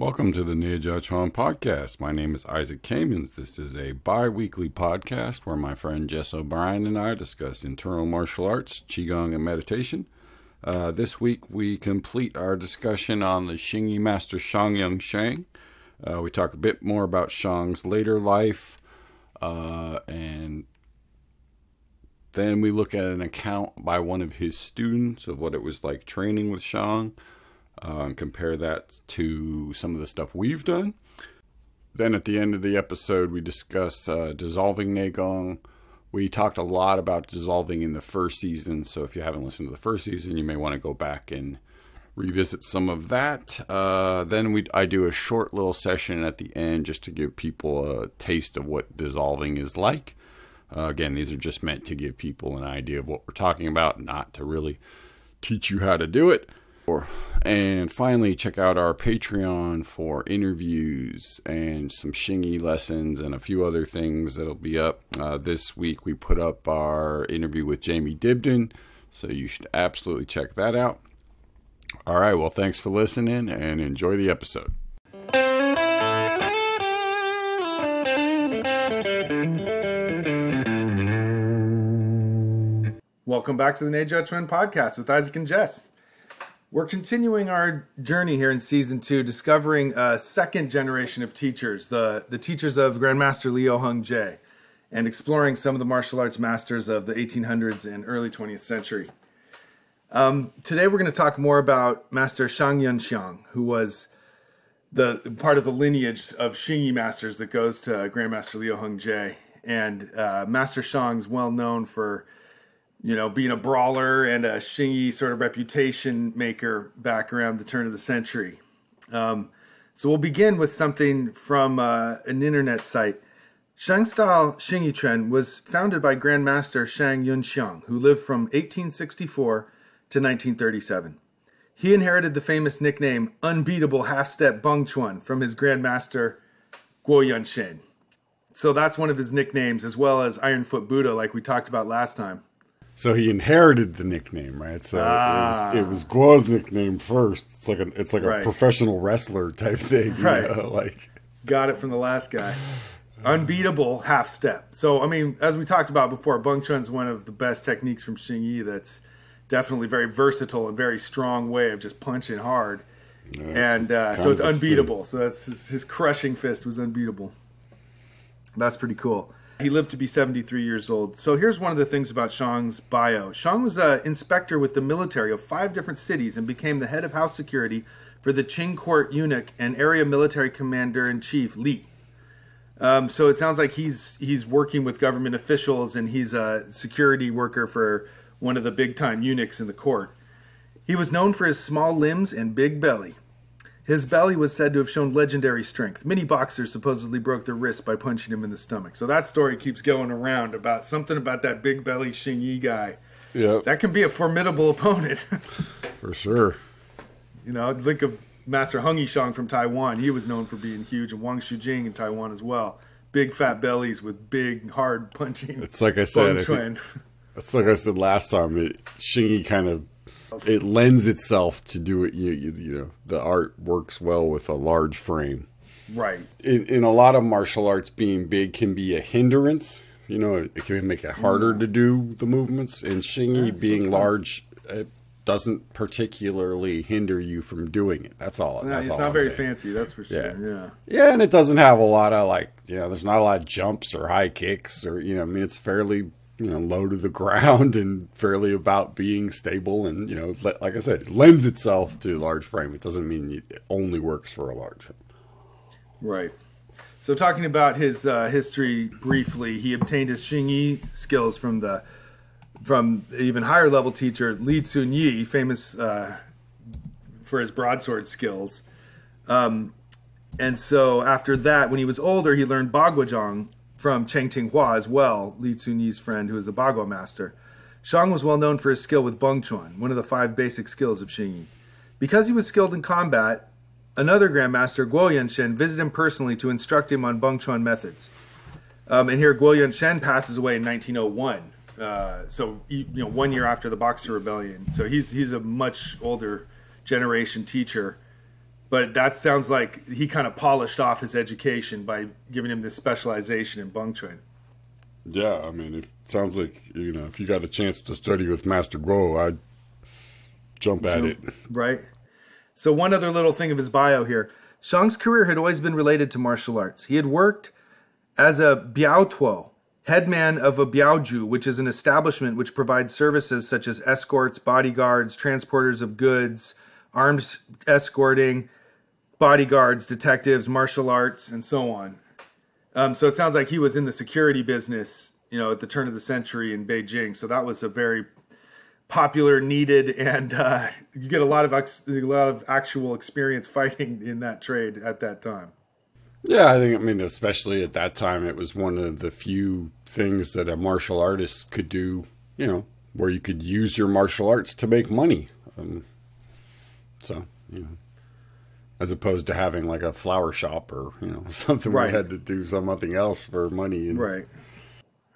Welcome to the Neijiaquan podcast. My name is Isaac Kamens. This is a bi weekly podcast where my friend Jess O'Brien and I discuss internal martial arts, Qigong, and meditation. Uh, this week we complete our discussion on the Xingyi master Shang Yunxiang. Uh, we talk a bit more about Shang's later life, uh, and then we look at an account by one of his students of what it was like training with Shang uh, and compare that to some of the stuff we've done. Then at the end of the episode, we discussed uh, dissolving Neigong. We talked a lot about dissolving in the first season, so if you haven't listened to the first season, you may want to go back and revisit some of that. Uh, then we I do a short little session at the end just to give people a taste of what dissolving is like. Uh, again, these are just meant to give people an idea of what we're talking about, not to really teach you how to do it. And finally, check out our Patreon for interviews and some Xingyi lessons and a few other things that'll be up. Uh, this week, we put up our interview with Jamie Dibden, so you should absolutely check that out. All right, well, thanks for listening and enjoy the episode. Welcome back to the Neijiaquan Podcast with Isaac and Jess. We're continuing our journey here in season two, discovering a second generation of teachers, the, the teachers of Grandmaster Liu Hung Jie, and exploring some of the martial arts masters of the 1800s and early 20th century. Um, today we're going to talk more about Master Shang Yun Xiang, who was the part of the lineage of Xingyi masters that goes to Grandmaster Liu Hung Jie. And uh, Master is well known for you know, being a brawler and a Xingyi sort of reputation maker back around the turn of the century. Um, so we'll begin with something from uh, an internet site. Shang style Xingyi Tren was founded by Grandmaster Shang Yunxiang, who lived from 1864 to 1937. He inherited the famous nickname Unbeatable Half Step Bung Chuan from his Grandmaster Guo Yunshen. So that's one of his nicknames, as well as Ironfoot Buddha, like we talked about last time. So he inherited the nickname, right? So ah. it was it was Guo's nickname first. It's like a it's like right. a professional wrestler type thing, right? Know? Like got it from the last guy. Unbeatable half step. So I mean, as we talked about before, Bung Chuan is one of the best techniques from Xing Yi. That's definitely very versatile and very strong way of just punching hard. Yeah, and uh, so it's unbeatable. Thing. So that's his, his crushing fist was unbeatable. That's pretty cool. He lived to be 73 years old. So here's one of the things about Shang's bio. Shang was an inspector with the military of five different cities and became the head of house security for the Qing court eunuch and area military commander in chief Li. Um, so it sounds like he's he's working with government officials and he's a security worker for one of the big time eunuchs in the court. He was known for his small limbs and big belly. His belly was said to have shown legendary strength. Many boxers supposedly broke their wrists by punching him in the stomach. So that story keeps going around about something about that big belly Xingyi guy. Yeah. That can be a formidable opponent. for sure. You know, think of Master Hung Yishang from Taiwan. He was known for being huge, and Wang Shujing in Taiwan as well. Big fat bellies with big hard punching. It's like I said. It's like I said last time. It, Xingyi kind of it lends itself to do it. You, you, you know, the art works well with a large frame. Right. In, in a lot of martial arts, being big can be a hindrance. You know, it can make it harder mm. to do the movements. And Xingyi being large, it doesn't particularly hinder you from doing it. That's all. It's not, it's all not very saying. fancy, that's for sure. Yeah. yeah. Yeah, and it doesn't have a lot of like, you know, there's not a lot of jumps or high kicks or, you know, I mean, it's fairly you know low to the ground and fairly about being stable and you know like i said lends itself to large frame. It doesn't mean it only works for a large frame. Right. So talking about his uh, history briefly he obtained his xingyi skills from the from even higher level teacher li tsun Yi, famous uh, for his broadsword skills. Um, and so after that when he was older he learned baguazhang from Cheng Tinghua as well, Li Tsunyi's friend, who is a Bagua master. Shang was well known for his skill with Bung Chuan, one of the five basic skills of Xingyi. Because he was skilled in combat, another Grandmaster, Guo Yunshen, visited him personally to instruct him on Bung Chuan methods. Um, and here, Guo Yunshen passes away in 1901. Uh, so, you know, one year after the Boxer Rebellion. So he's he's a much older generation teacher but that sounds like he kind of polished off his education by giving him this specialization in Bung Chuan. Yeah, I mean, it sounds like you know if you got a chance to study with Master Guo, I'd jump at it. Right. So one other little thing of his bio here: Shang's career had always been related to martial arts. He had worked as a biaotuo, headman of a biaoju, which is an establishment which provides services such as escorts, bodyguards, transporters of goods, arms escorting, bodyguards, detectives, martial arts, and so on. Um, so it sounds like he was in the security business, you know, at the turn of the century in Beijing. So that was a very popular, needed, and uh, you get a lot of ex- a lot of actual experience fighting in that trade at that time. Yeah, I think I mean especially at that time it was one of the few things that a martial artist could do, you know, where you could use your martial arts to make money. Um, so, you know, as opposed to having like a flower shop or, you know, something where Right. you had to do something else for money. And, Right.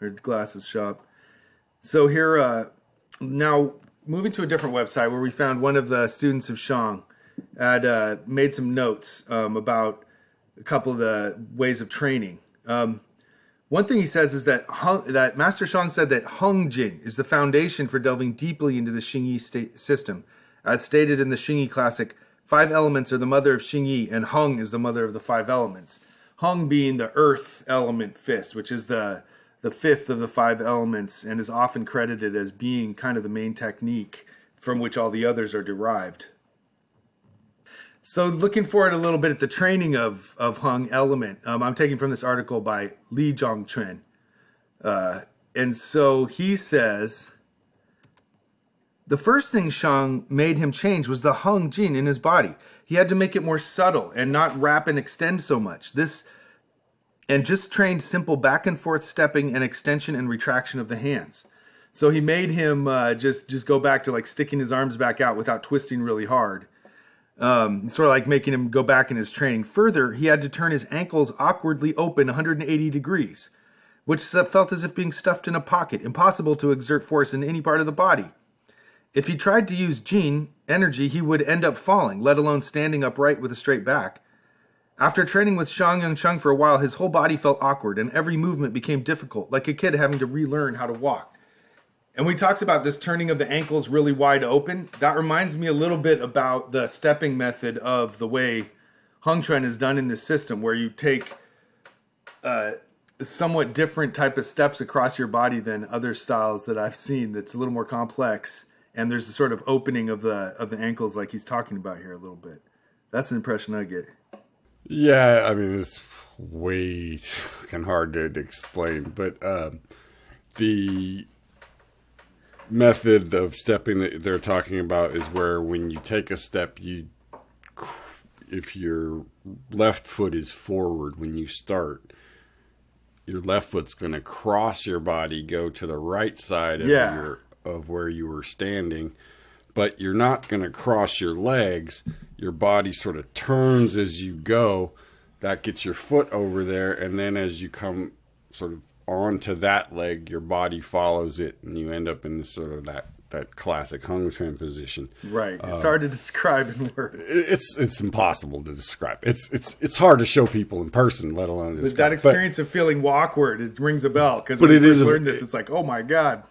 Or glasses shop. So here, uh, now moving to a different website where we found one of the students of Shang had uh, made some notes um, about a couple of the ways of training. Um, one thing he says is that Hung, that Master Shang said that Hung Jin is the foundation for delving deeply into the Xingyi state system, as stated in the Xingyi classic. Five elements are the mother of Xingyi, and Hung is the mother of the five elements. Hung being the earth element fist, which is the the fifth of the five elements, and is often credited as being kind of the main technique from which all the others are derived. So, looking forward a little bit at the training of of Hung Element, um, I'm taking from this article by Li Zhongchun, uh, and so he says the first thing Shang made him change was the Hung Jin in his body. He had to make it more subtle and not wrap and extend so much. This and just trained simple back and forth stepping and extension and retraction of the hands. So he made him uh, just just go back to like sticking his arms back out without twisting really hard um, sort of like making him go back in his training. Further, he had to turn his ankles awkwardly open 180 degrees, which felt as if being stuffed in a pocket, impossible to exert force in any part of the body. If he tried to use Jin energy, he would end up falling, let alone standing upright with a straight back. After training with Shang Yunxiang for a while, his whole body felt awkward and every movement became difficult, like a kid having to relearn how to walk. And we talked about this turning of the ankles really wide open, that reminds me a little bit about the stepping method of the way Hung Chuan is done in this system, where you take uh, a somewhat different type of steps across your body than other styles that I've seen. That's a little more complex, and there's a sort of opening of the of the ankles, like he's talking about here a little bit. That's an impression I get. Yeah, I mean it's way fucking hard to explain, but um, the method of stepping that they're talking about is where when you take a step, you if your left foot is forward when you start, your left foot's going to cross your body, go to the right side of Yeah. your of where you were standing, but you're not going to cross your legs. Your body sort of turns as you go. That gets your foot over there, and then as you come sort of onto that leg, your body follows it, and you end up in this sort of that that classic hung Chuan position. Right. It's uh, hard to describe in words. It's it's impossible to describe. It's it's it's hard to show people in person, let alone describe. that experience of feeling awkward, it rings a bell because when it you is learned this, it's like, oh my god.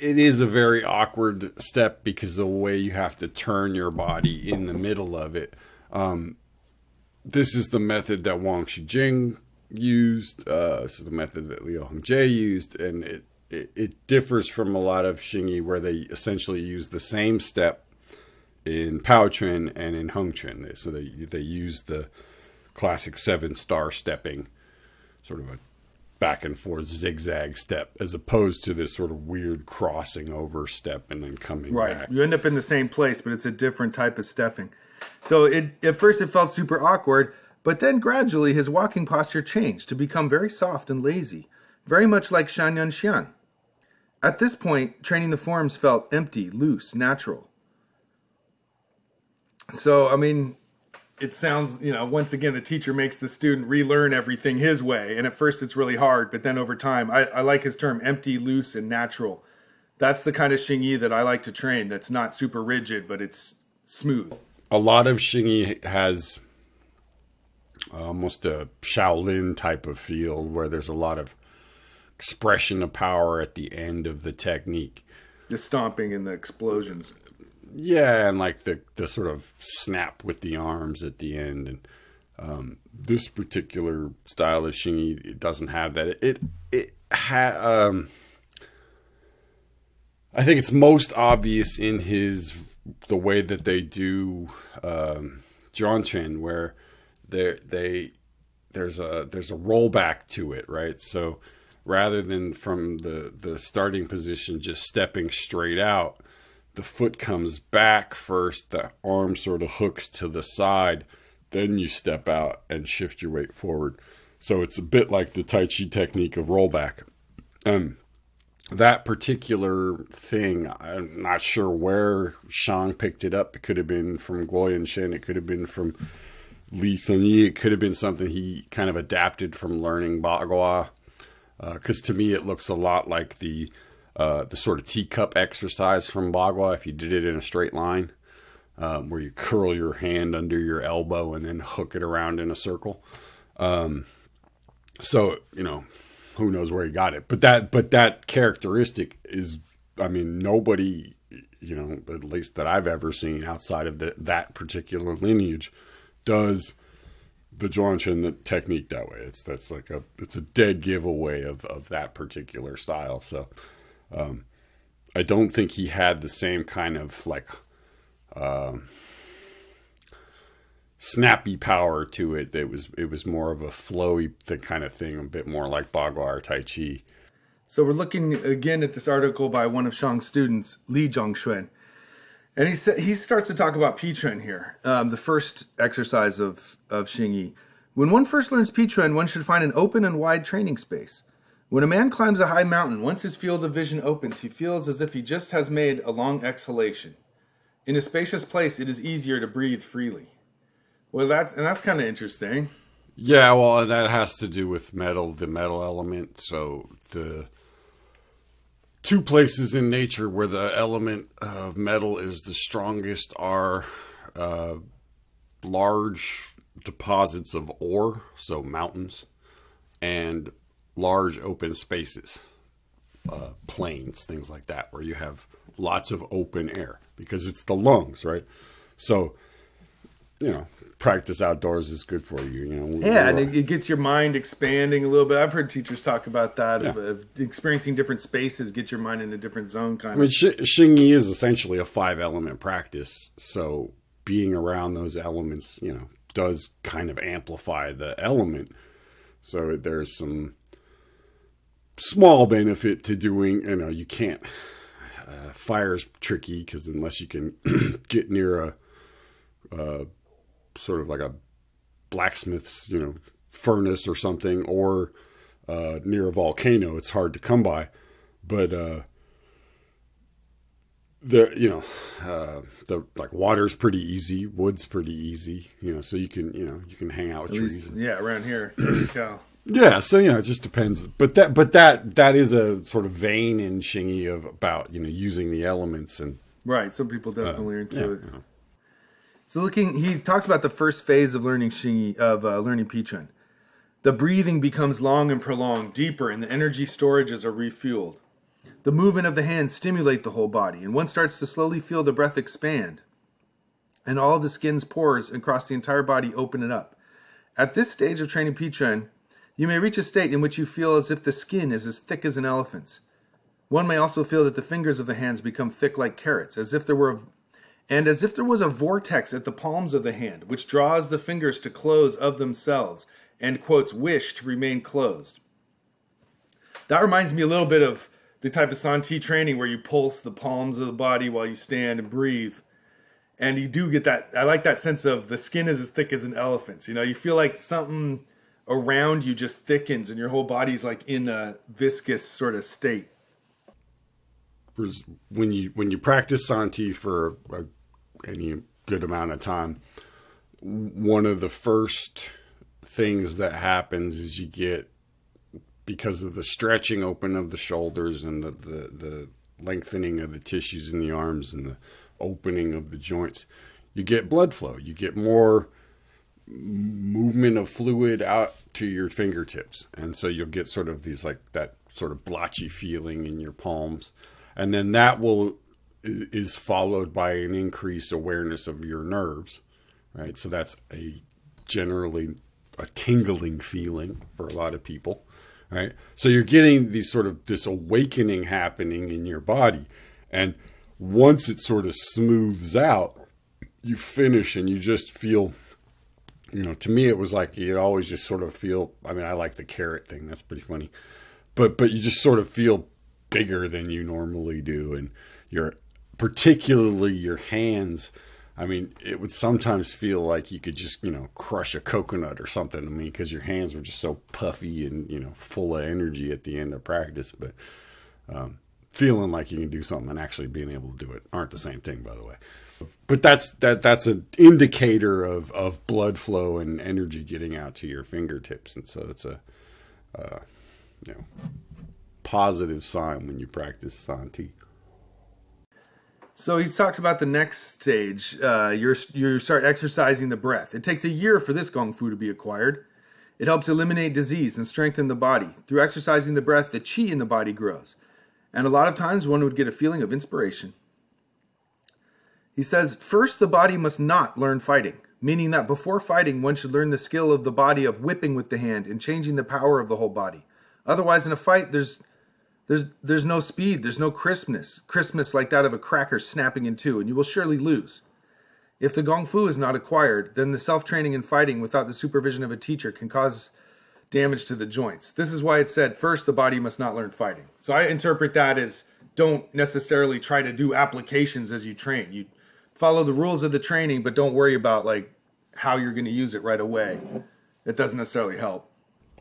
It is a very awkward step because the way you have to turn your body in the middle of it. Um, this is the method that Wang Shijing used. Uh, this is the method that Liu Hongzhe used, and it, it it differs from a lot of Xingyi where they essentially use the same step in Pao Chuan and in Hung Chuan. So they they use the classic seven star stepping, sort of a back and forth zigzag step as opposed to this sort of weird crossing over step and then coming Right. back. You end up in the same place, but it's a different type of stepping. So it at first it felt super awkward, but then gradually his walking posture changed to become very soft and lazy, very much like Shang Yunxiang. At this point, training the forms felt empty, loose, natural. So, I mean, it sounds, you know, once again, the teacher makes the student relearn everything his way. And at first it's really hard, but then over time, I, I like his term empty, loose, and natural. That's the kind of Xingyi that I like to train that's not super rigid, but it's smooth. A lot of Xingyi has uh, almost a Shaolin type of feel where there's a lot of expression of power at the end of the technique. The stomping and the explosions. Yeah, and like the the sort of snap with the arms at the end, and um, this particular style of Xingyi it doesn't have that. It it, it ha, um, I think it's most obvious in his the way that they do um, Chen, where they they there's a there's a rollback to it, right? So rather than from the the starting position just stepping straight out, the foot comes back first, the arm sort of hooks to the side, then you step out and shift your weight forward. So it's a bit like the Tai Chi technique of rollback. Um, that particular thing, I'm not sure where Shang picked it up. It could have been from Guo Yunshen. It could have been from Li Tongyi. It could have been something he kind of adapted from learning Bagua. Because uh, to me, it looks a lot like the uh, the sort of teacup exercise from Bagua if you did it in a straight line, um, where you curl your hand under your elbow and then hook it around in a circle. Um, so you know, who knows where he got it, but that but that characteristic is, I mean, nobody, you know, at least that I've ever seen outside of the, that particular lineage, does the Zhuangchen technique that way. It's that's like a it's a dead giveaway of of that particular style. So um, I don't think he had the same kind of like um, snappy power to it. It was it was more of a flowy kind of thing, a bit more like Bagua or Tai Chi. So we're looking again at this article by one of Shang's students, Li Zhongxuan. And he sa- he starts to talk about Pitren here, um, the first exercise of, of Xingyi. When one first learns Pitren, one should find an open and wide training space. When a man climbs a high mountain, once his field of vision opens, he feels as if he just has made a long exhalation. In a spacious place, it is easier to breathe freely. Well, that's and that's kind of interesting. Yeah, well, that has to do with metal, the metal element. So the two places in nature where the element of metal is the strongest are uh, large deposits of ore, so mountains, and large open spaces, uh, plains, things like that, where you have lots of open air because it's the lungs, right? So, you know, practice outdoors is good for you. You know, yeah, and it, it, gets your mind expanding a little bit. I've heard teachers talk about that yeah. of, of, experiencing different spaces, get your mind in a different zone. Kind I mean, Sh- Xingyi is essentially a five element practice, so being around those elements, you know, does kind of amplify the element. So there's some small benefit to doing. You know, you can't. Uh, fire's tricky because unless you can get near a uh, sort of like a blacksmith's, you know, furnace or something, or uh, near a volcano. It's hard to come by, but uh, the you know uh, the like water's pretty easy, wood's pretty easy, you know, so you can you know you can hang out with At trees. Least, yeah, around here, Yeah, so you know, it just depends. But that, but that, that is a sort of vein in Xingyi of about you know using the elements and right. Some people definitely uh, are into yeah, it. You know. So looking, he talks about the first phase of learning Xingyi, of uh, learning Pitren. The breathing becomes long and prolonged, deeper, and the energy storages are refueled. The movement of the hands stimulate the whole body, and one starts to slowly feel the breath expand, and all of the skin's pores across the entire body open it up. At this stage of training Pitren, you may reach a state in which you feel as if the skin is as thick as an elephant's. One may also feel that the fingers of the hands become thick like carrots, as if there were a, and as if there was a vortex at the palms of the hand, which draws the fingers to close of themselves, and quotes, wish to remain closed. That reminds me a little bit of the type of Santi training where you pulse the palms of the body while you stand and breathe. And you do get that, I like that sense of the skin is as thick as an elephant's. You know, you feel like something around you just thickens and your whole body's like in a viscous sort of state when you when you practice Santi for a any good amount of time, one of the first things that happens is you get because of the stretching open of the shoulders and the, the, the lengthening of the tissues in the arms and the opening of the joints, you get blood flow. You get more movement of fluid out to your fingertips, and so you'll get sort of these like that sort of blotchy feeling in your palms, and then that will is followed by an increased awareness of your nerves, right? So that's a generally a tingling feeling for a lot of people, right? So you're getting these sort of this awakening happening in your body, and once it sort of smooths out, you finish and you just feel you know, to me it was like you always just sort of feel. I mean, I like the carrot thing. That's pretty funny, but but you just sort of feel bigger than you normally do, and your particularly your hands. I mean, it would sometimes feel like you could just, you know, crush a coconut or something I mean, because your hands were just so puffy and, you know, full of energy at the end of practice. But um, feeling like you can do something and actually being able to do it aren't the same thing, by the way but that's that that's an indicator of of blood flow and energy getting out to your fingertips, and so it's a uh, you know positive sign when you practice Santi. So he talks about the next stage. Uh, you're you start exercising the breath. It takes a year for this gong fu to be acquired. It helps eliminate disease and strengthen the body. Through exercising the breath, the chi in the body grows. And a lot of times one would get a feeling of inspiration. He says, First, the body must not learn fighting, meaning that before fighting, one should learn the skill of the body of whipping with the hand and changing the power of the whole body. Otherwise, in a fight, there's there's there's no speed, there's no crispness, crispness like that of a cracker snapping in two, and you will surely lose. If the gong fu is not acquired, then the self-training in fighting without the supervision of a teacher can cause damage to the joints. This is why it said first the body must not learn fighting. So I interpret that as don't necessarily try to do applications as you train. You follow the rules of the training, but don't worry about like how you're going to use it right away. It doesn't necessarily help.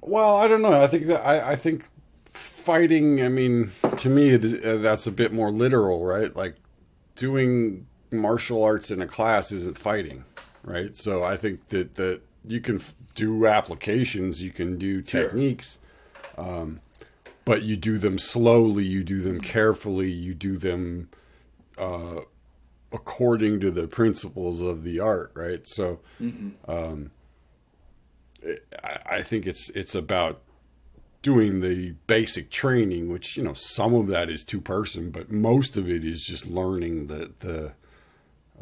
Well, I don't know. I think that I, I think fighting. I mean, to me, uh, that's a bit more literal, right? Like doing martial arts in a class isn't fighting, right? So I think that that you can do applications, you can do techniques, sure. um, but you do them slowly, you do them carefully, you do them. Uh, according to the principles of the art, right? So, mm-hmm. um, it, I, I think it's it's about doing the basic training, which you know some of that is two person, but most of it is just learning the the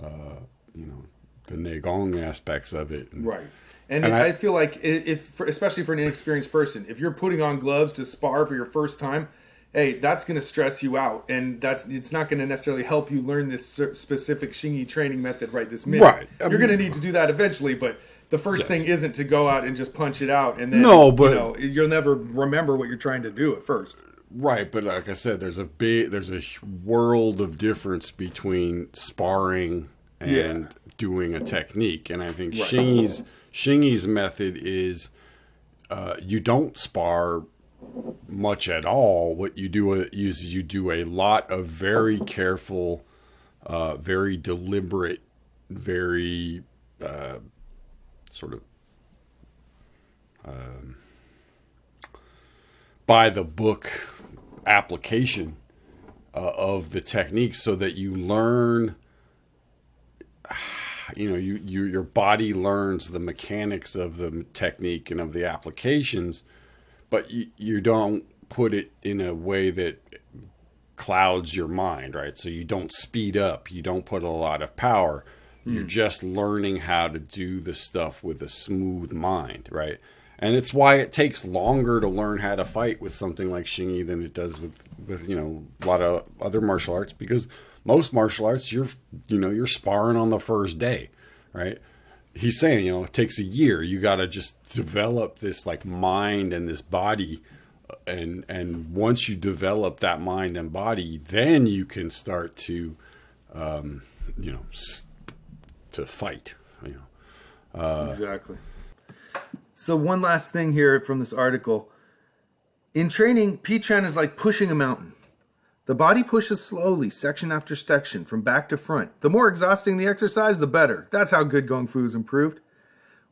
uh, you know the neigong aspects of it, and, right? And, and I, I, feel like if, especially for an inexperienced person, if you're putting on gloves to spar for your first time, hey, that's going to stress you out, and that's it's not going to necessarily help you learn this specific Xingyi training method right this minute. Right, I you're going to need to do that eventually, but the first yes. thing isn't to go out and just punch it out, and then no, but you know, you'll never remember what you're trying to do at first. Right, but like I said, there's a big, there's a world of difference between sparring and yeah. doing a technique, and I think right. Xingyi's Xingyi's method is uh, you don't spar much at all. What you do is you do a lot of very careful, uh, very deliberate, very uh, sort of um, by the book application uh, of the techniques so that you learn you know you, you your body learns the mechanics of the technique and of the applications but you, you don't put it in a way that clouds your mind, right? So you don't speed up, you don't put a lot of power. Mm. You're hmm. just learning how to do the stuff with a smooth mind, right? And it's why it takes longer to learn how to fight with something like Xingyi than it does with, with you know a lot of other martial arts because most martial arts you're you know you're sparring on the first day, right? He's saying, you know, it takes a year. You got to just develop this like mind and this body, and and once you develop that mind and body, then you can start to, um, you know, to fight. You know, uh, exactly. So one last thing here from this article. In training, P-Chan is like pushing a mountain. The body pushes slowly, section after section, from back to front. The more exhausting the exercise, the better. That's how good Gong Fu is improved.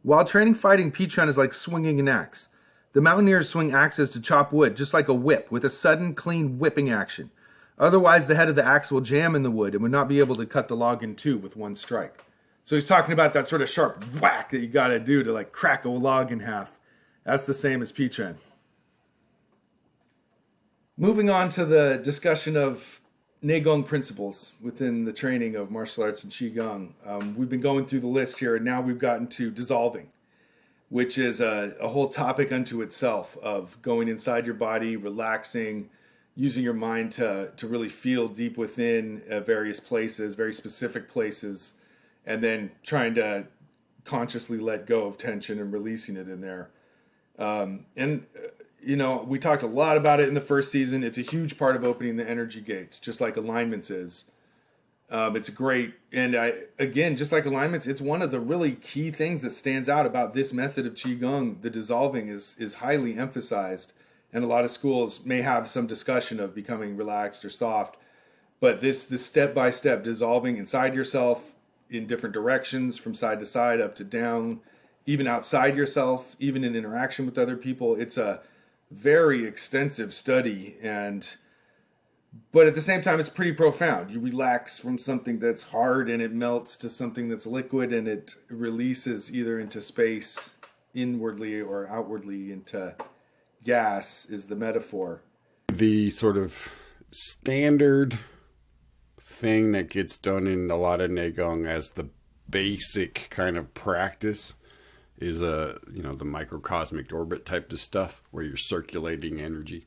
While training fighting, P-Chan is like swinging an axe. The mountaineers swing axes to chop wood, just like a whip, with a sudden, clean whipping action. Otherwise, the head of the axe will jam in the wood and would not be able to cut the log in two with one strike. So he's talking about that sort of sharp whack that you got to do to like crack a log in half. That's the same as Pitren. Moving on to the discussion of Neigong principles within the training of martial arts and Qigong. Um, we've been going through the list here, and now we've gotten to dissolving, which is a, a whole topic unto itself of going inside your body, relaxing, using your mind to, to really feel deep within uh, various places, very specific places, and then trying to consciously let go of tension and releasing it in there. Um, and uh, you know, we talked a lot about it in the first season. It's a huge part of opening the energy gates, just like alignments is. Um, it's great, and I again, just like alignments, it's one of the really key things that stands out about this method of qigong. The dissolving is is highly emphasized, and a lot of schools may have some discussion of becoming relaxed or soft, but this this step by step dissolving inside yourself in different directions, from side to side, up to down, even outside yourself, even in interaction with other people. It's a very extensive study and but at the same time it's pretty profound. You relax from something that's hard and it melts to something that's liquid and it releases either into space inwardly or outwardly into gas is the metaphor. The sort of standard thing that gets done in a lot of Neigong as the basic kind of practice is a you know the microcosmic orbit type of stuff where you're circulating energy.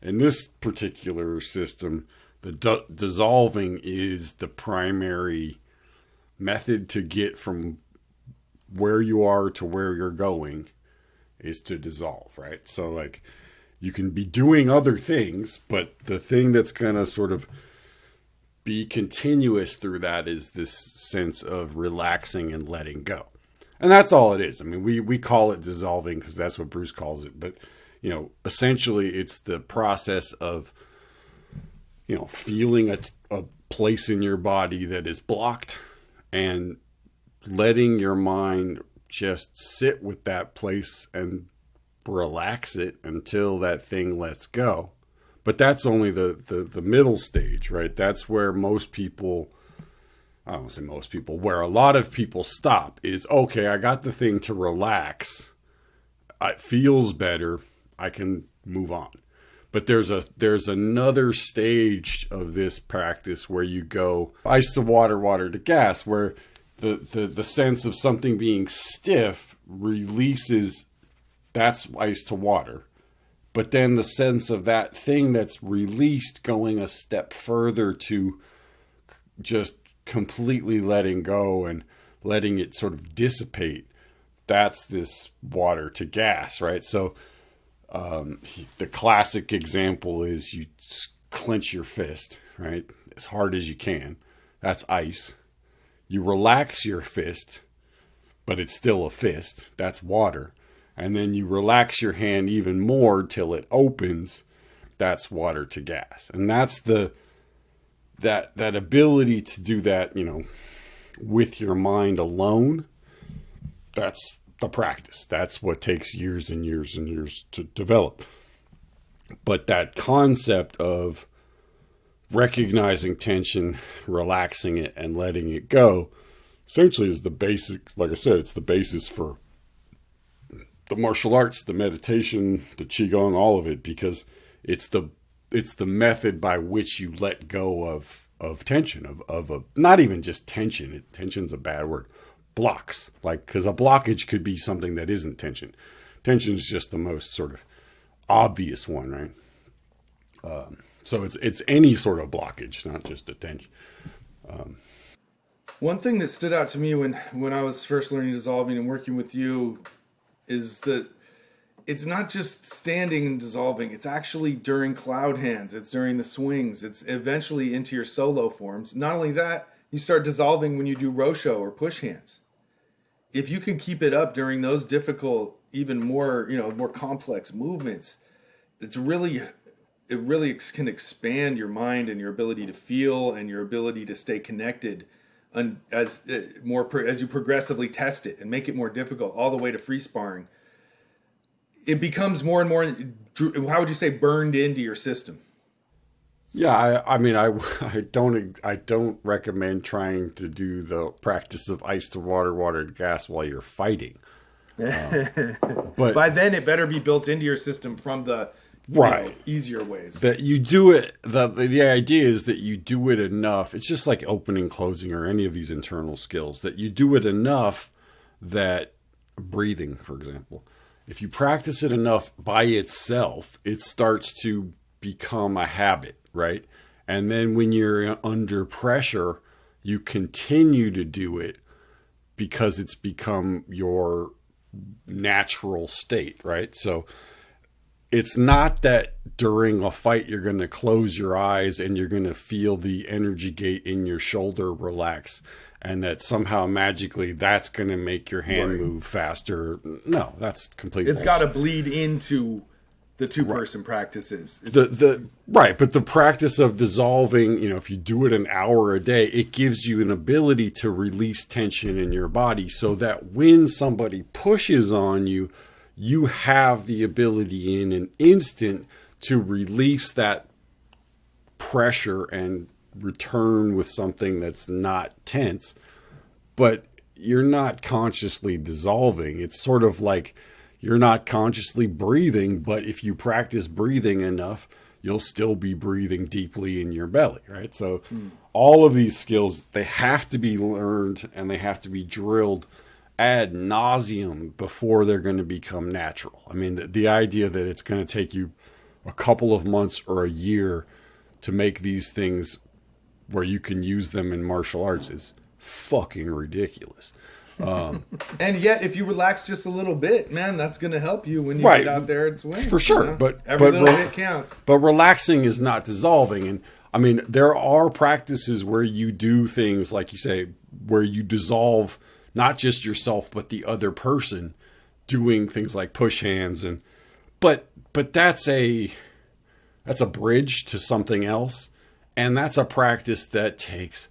In this particular system, the dissolving is the primary method to get from where you are to where you're going is to dissolve, right? So like you can be doing other things, but the thing that's going to sort of be continuous through that is this sense of relaxing and letting go and that's all it is. I mean, we we call it dissolving because that's what Bruce calls it, but you know, essentially, it's the process of you know feeling a, a place in your body that is blocked and letting your mind just sit with that place and relax it until that thing lets go. But that's only the, the, the middle stage, right? That's where most people I don't say most people, where a lot of people stop is okay, I got the thing to relax. It feels better. I can move on. But there's a there's another stage of this practice where you go ice to water, water to gas, where the, the, the sense of something being stiff releases that's ice to water. But then the sense of that thing that's released going a step further to just completely letting go and letting it sort of dissipate that's this water to gas right? So um, the classic example is you clench your fist right? As hard as you can. That's ice. You relax your fist but it's still a fist. That's water. And then you relax your hand even more till it opens. That's water to gas. And that's the that that ability to do that, you know, with your mind alone, that's the practice. That's what takes years and years and years to develop. But that concept of recognizing tension, relaxing it, and letting it go essentially is the basic, like I said, it's the basis for the martial arts, the meditation, the Qigong, all of it, because it's the it's the method by which you let go of of tension of of a not even just tension. It, tension's a bad word. Blocks like because a blockage could be something that isn't tension. Tension is just the most sort of obvious one, right? Um, so it's it's any sort of blockage, not just a tension. Um, one thing that stood out to me when when I was first learning dissolving and working with you is that it's not just standing and dissolving it's actually during cloud hands it's during the swings it's eventually into your solo forms. Not only that you start dissolving when you do rosho or push hands. If you can keep it up during those difficult even more you know more complex movements it's really it really can expand your mind and your ability to feel and your ability to stay connected and as uh, more as you progressively test it and make it more difficult all the way to free sparring it becomes more and more how would you say burned into your system Yeah, I, I mean, I, I don't, I don't recommend trying to do the practice of ice to water, water to gas while you're fighting. Um, but by then, it better be built into your system from the right know, easier ways. That you do it. The, the the idea is that you do it enough. It's just like opening, closing, or any of these internal skills. That you do it enough that breathing, for example, if you practice it enough by itself, it starts to become a habit, right? And then when you're under pressure, you continue to do it because it's become your natural state, right? So it's not that during a fight you're going to close your eyes and you're going to feel the energy gate in your shoulder relax and that somehow magically that's going to make your hand right. move faster. No, that's completely. It's got to bleed into the two person right. practices. It's, the the right, but the practice of dissolving, you know, if you do it an hour a day, it gives you an ability to release tension in your body so that when somebody pushes on you, you have the ability in an instant to release that pressure and return with something that's not tense, but you're not consciously dissolving. It's sort of like you're not consciously breathing, but if you practice breathing enough, you'll still be breathing deeply in your belly, right? So mm. all of these skills, they have to be learned and they have to be drilled ad nauseum before they're going to become natural. I mean, the, the idea that it's going to take you a couple of months or a year to make these things where you can use them in martial arts is fucking ridiculous. Um, and yet, if you relax just a little bit, man, that's going to help you when you right. get out there and swing. For sure, you know? but every but little re- bit counts. But relaxing is not dissolving, and I mean, there are practices where you do things like you say, where you dissolve not just yourself but the other person, doing things like push hands and, but but that's a that's a bridge to something else and that's a practice that takes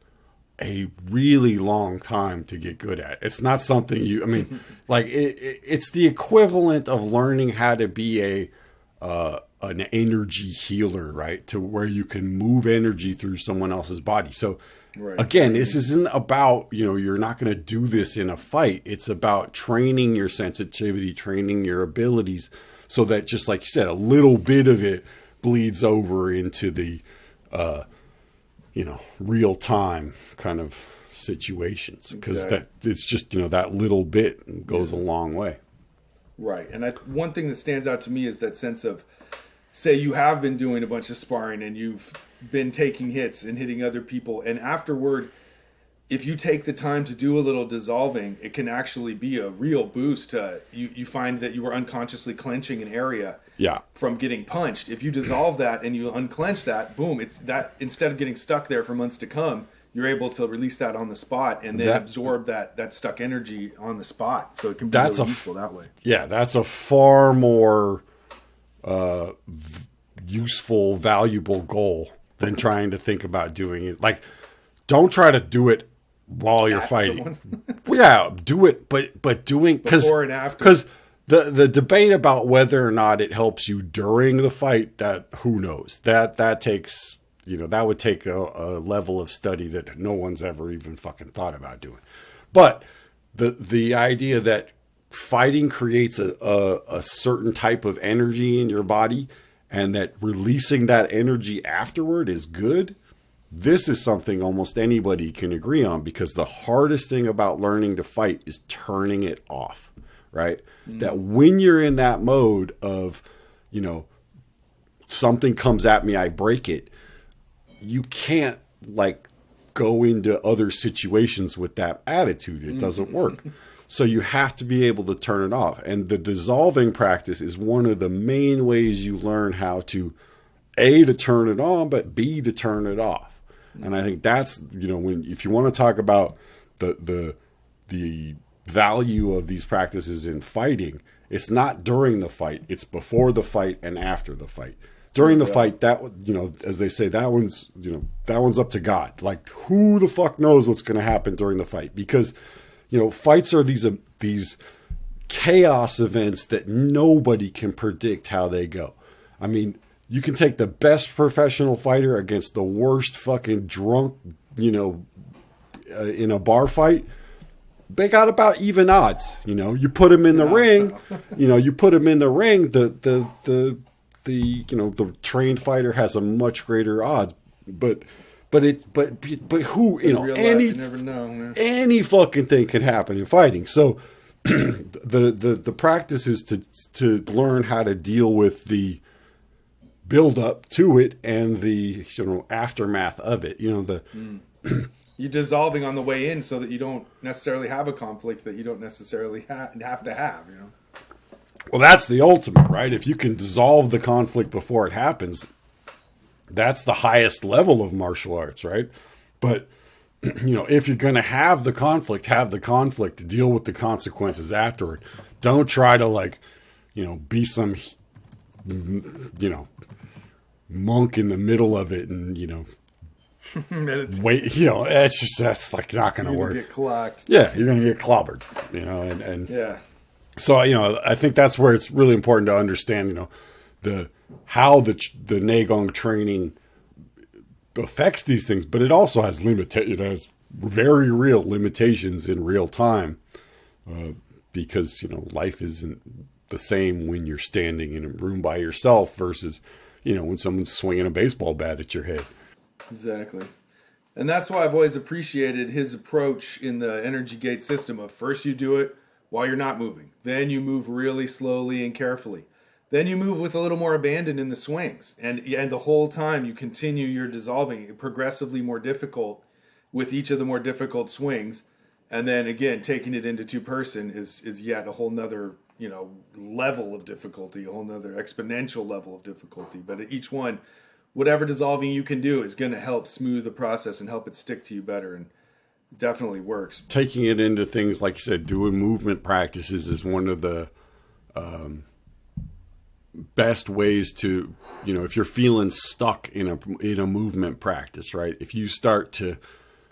a really long time to get good at. It's not something you, I mean, like it, it, it's the equivalent of learning how to be a, uh, an energy healer, right? To where you can move energy through someone else's body. So, right. again, this isn't about, you know, you're not going to do this in a fight. It's about training your sensitivity, training your abilities so that just like you said, a little bit of it bleeds over into the, uh, you know real time kind of situations because exactly. that it's just you know that little bit goes yeah. a long way right and I, one thing that stands out to me is that sense of say you have been doing a bunch of sparring and you've been taking hits and hitting other people and afterward if you take the time to do a little dissolving, it can actually be a real boost. To, you you find that you were unconsciously clenching an area yeah. from getting punched. If you dissolve that and you unclench that, boom! It's that instead of getting stuck there for months to come, you're able to release that on the spot and then that, absorb that that stuck energy on the spot. So it can be that's really useful that way. Yeah, that's a far more uh, v- useful, valuable goal than trying to think about doing it. Like, don't try to do it while you're fighting. yeah, do it, but but doing because before and after because the the debate about whether or not it helps you during the fight that who knows? That that takes you know that would take a, a level of study that no one's ever even fucking thought about doing, but the the idea that fighting creates a, a, a certain type of energy in your body and that releasing that energy afterward is good this is something almost anybody can agree on because the hardest thing about learning to fight is turning it off, right? Mm. That when you're in that mode of, you know, something comes at me, I break it, you can't like go into other situations with that attitude. It doesn't work. So you have to be able to turn it off. And the dissolving practice is one of the main ways you learn how to A to turn it on, but B to turn it off and I think that's you know when if you want to talk about the the the value of these practices in fighting, it's not during the fight; it's before the fight and after the fight. During the yeah. fight, that you know, as they say, that one's you know that one's up to God. Like who the fuck knows what's going to happen during the fight? Because you know, fights are these uh, these chaos events that nobody can predict how they go. I mean, you can take the best professional fighter against the worst fucking drunk, you know, uh, in a bar fight. They got about even odds, you know. You put them in the ring, you know. You put them in the ring. The the the the you know the trained fighter has a much greater odds, but but it but but who you know any life, you never know, man. any fucking thing can happen in fighting. So the the the practice is to to learn how to deal with the build up to it and the you know aftermath of it. You know the mm. You're dissolving on the way in so that you don't necessarily have a conflict that you don't necessarily ha- have to have. You know. well that's the ultimate, right? If you can dissolve the conflict before it happens, that's the highest level of martial arts, right? But you know, if you're going to have the conflict, have the conflict to deal with the consequences afterward. Don't try to like, you know, be some, you know, monk in the middle of it and you know wait. You know, it's just that's like not going to work. get clocked. yeah, you're going to get clobbered. You know, and and Yeah. so you know, I think that's where it's really important to understand. You know, the how the ch- the neigong training affects these things, but it also has limit. It has very real limitations in real time, uh, because you know life isn't the same when you're standing in a room by yourself versus you know when someone's swinging a baseball bat at your head. Exactly. And that's why I've always appreciated his approach in the energy gate system of first you do it while you're not moving. Then you move really slowly and carefully. Then you move with a little more abandon in the swings. And and the whole time you continue your dissolving, progressively more difficult with each of the more difficult swings. And then again, taking it into two person is is yet a whole nother, you know, level of difficulty, a whole nother exponential level of difficulty. But each one, whatever dissolving you can do is going to help smooth the process and help it stick to you better and definitely works taking it into things like you said, doing movement practices is one of the um, best ways to, you know, if you're feeling stuck in a in a movement practice, right? If you start to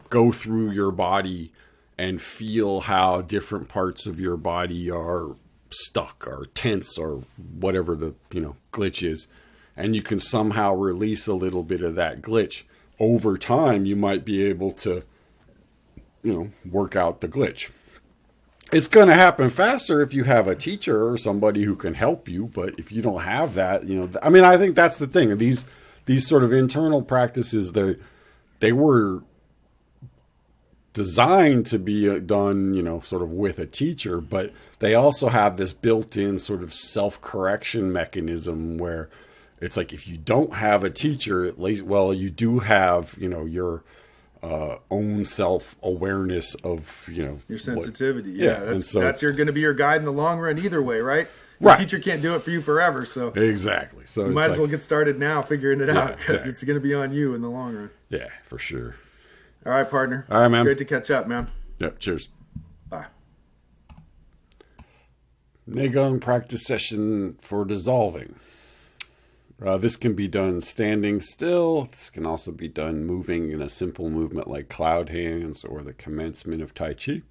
go through your body and feel how different parts of your body are stuck or tense or whatever the you know glitch is, and you can somehow release a little bit of that glitch over time, you might be able to you know, work out the glitch. It's going to happen faster if you have a teacher or somebody who can help you, but if you don't have that, you know, I mean, I think that's the thing. These these sort of internal practices, they they were designed to be uh, done, you know, sort of with a teacher, but they also have this built-in sort of self-correction mechanism where it's like if you don't have a teacher, at least, well, you do have, you know, your uh, own self awareness of you know your what- sensitivity yeah, yeah, and that's so that's your going to be your guide in the long run either way right Your Right. teacher can't do it for you forever so exactly. So you might as like- well get started now figuring it out because exactly. it's going to be on you in the long run yeah, for sure. all right partner All right, man. great to catch up man Yep. Cheers. bye neigong practice session for dissolving. Uh, this can be done standing still. This can also be done moving in a simple movement like cloud hands or the commencement of Tai Chi.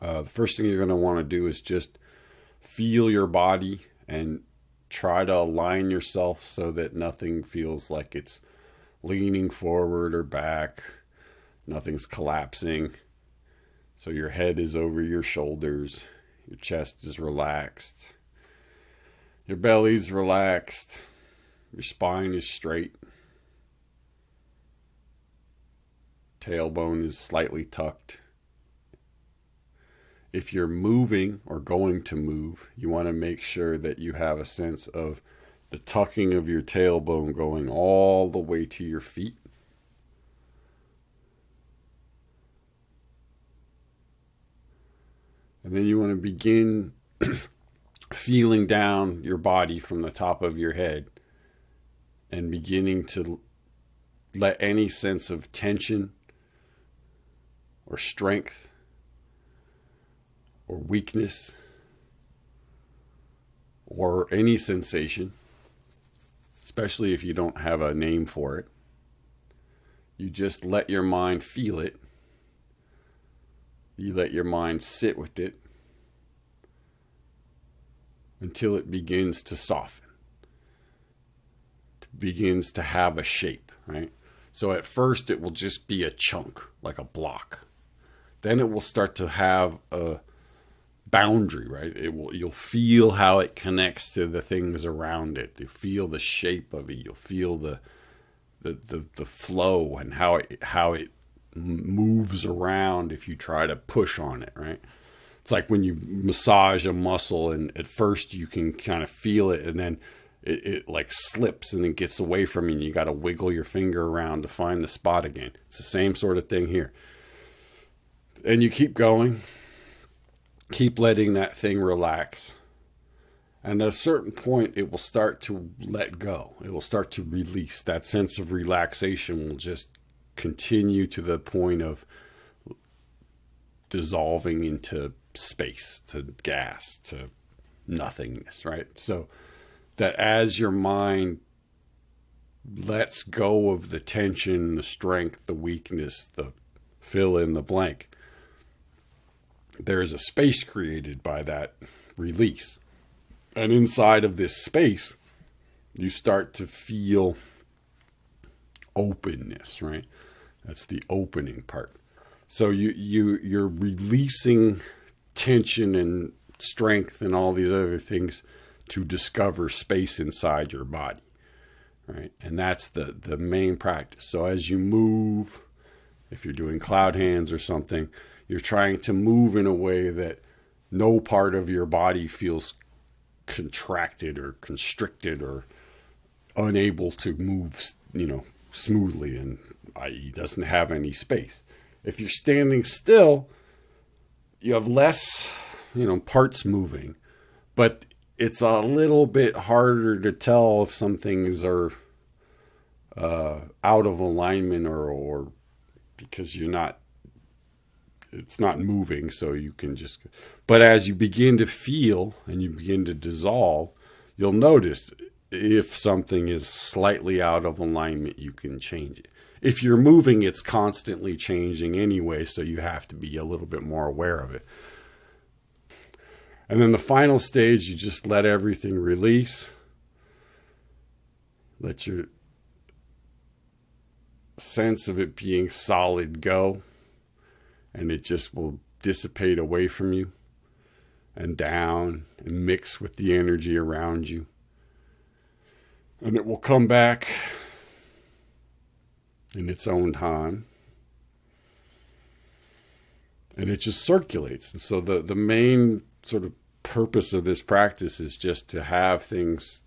Uh, the first thing you're going to want to do is just feel your body and try to align yourself so that nothing feels like it's leaning forward or back. Nothing's collapsing. So your head is over your shoulders. Your chest is relaxed. Your belly's relaxed. Your spine is straight. Tailbone is slightly tucked. If you're moving or going to move, you want to make sure that you have a sense of the tucking of your tailbone going all the way to your feet. And then you want to begin feeling down your body from the top of your head and beginning to let any sense of tension or strength or weakness or any sensation, especially if you don't have a name for it, you just let your mind feel it. You let your mind sit with it until it begins to soften. it begins to have a shape, right? So at first it will just be a chunk, like a block. Then it will start to have a boundary, right? It will you'll feel how it connects to the things around it. You feel the shape of it. You'll feel the the the, the flow and how it how it moves around if you try to push on it, right? It's like when you massage a muscle and at first you can kind of feel it and then it, it like slips and it gets away from you and you got to wiggle your finger around to find the spot again. It's the same sort of thing here. And you keep going, keep letting that thing relax. And at a certain point, it will start to let go. It will start to release. That sense of relaxation will just continue to the point of dissolving into space, to gas, to nothingness, right? So that as your mind lets go of the tension, the strength, the weakness, the fill in the blank, there is a space created by that release. And inside of this space, you start to feel openness, right? That's the opening part. So you you you're releasing tension and strength and all these other things to discover space inside your body. Right? And that's the the main practice. So as you move, if you're doing cloud hands or something, you're trying to move in a way that no part of your body feels contracted or constricted or unable to move, you know, smoothly and i.e. doesn't have any space. If you're standing still, you have less, you know, parts moving, but it's a little bit harder to tell if some things are uh, out of alignment or, or because you're not it's not moving so you can just but as you begin to feel and you begin to dissolve you'll notice if something is slightly out of alignment you can change it if you're moving it's constantly changing anyway so you have to be a little bit more aware of it. And then the final stage you just let everything release. Let your sense of it being solid go and it just will dissipate away from you and down and mix with the energy around you. And it will come back in its own time. And it just circulates. And so the, the main sort of purpose of this practice is just to have things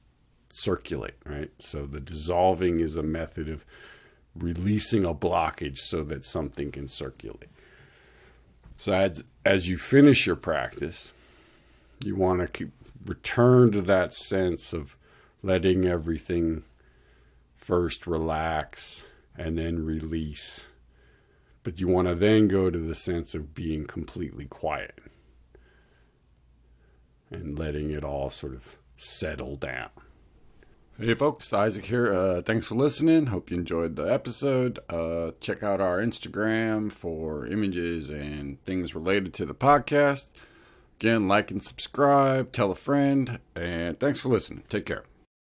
circulate, right? So the dissolving is a method of releasing a blockage so that something can circulate. So as, as you finish your practice, you want to keep, return to that sense of letting everything first relax and then release. But you want to then go to the sense of being completely quiet and letting it all sort of settle down. Hey folks, Isaac here. Uh, thanks for listening. Hope you enjoyed the episode. Uh, check out our Instagram for images and things related to the podcast. Again, like and subscribe, tell a friend, and thanks for listening. Take care.